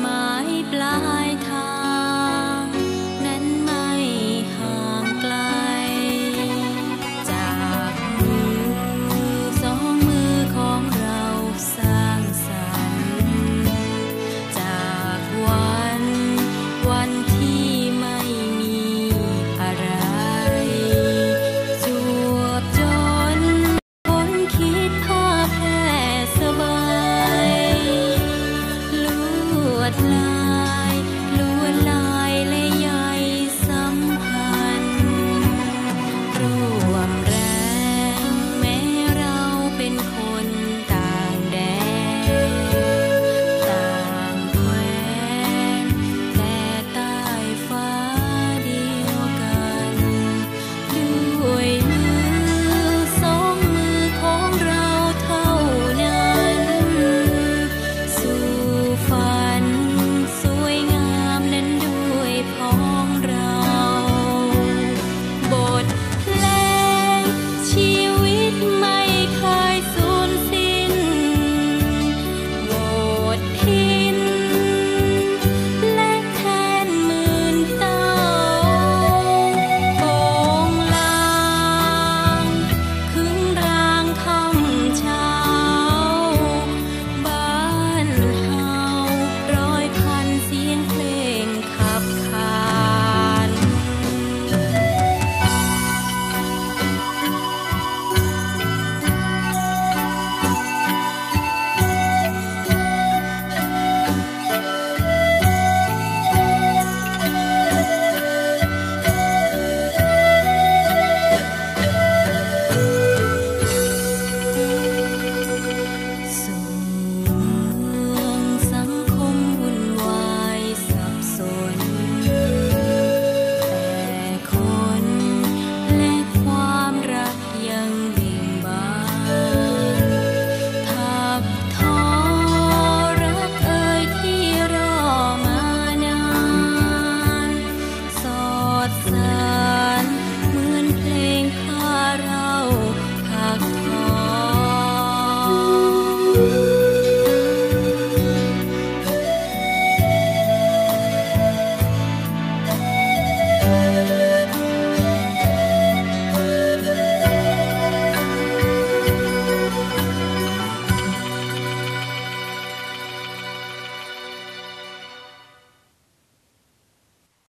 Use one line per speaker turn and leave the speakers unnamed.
ไม้ปลายท